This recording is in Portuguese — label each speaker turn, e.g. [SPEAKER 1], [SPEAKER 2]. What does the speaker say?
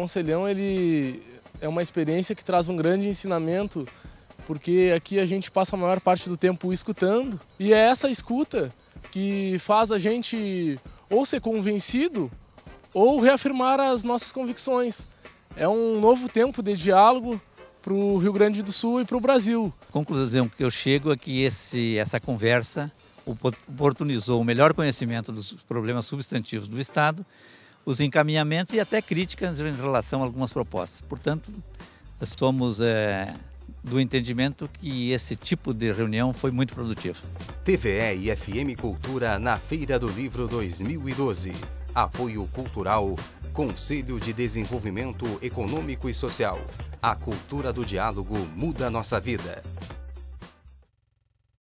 [SPEAKER 1] Conselhão ele é uma experiência que traz um grande ensinamento, porque aqui a gente passa a maior parte do tempo escutando, e é essa escuta que faz a gente ou ser convencido ou reafirmar as nossas convicções. É um novo tempo de diálogo para o Rio Grande do Sul e para o Brasil.
[SPEAKER 2] Conclusão que eu chego é que esse, essa conversa oportunizou o melhor conhecimento dos problemas substantivos do Estado, os encaminhamentos e até críticas em relação a algumas propostas. Portanto, somos é, do entendimento que esse tipo de reunião foi muito produtivo.
[SPEAKER 3] TVE e FM Cultura na Feira do Livro 2012. Apoio Cultural, Conselho de Desenvolvimento Econômico e Social. A cultura do diálogo muda nossa vida.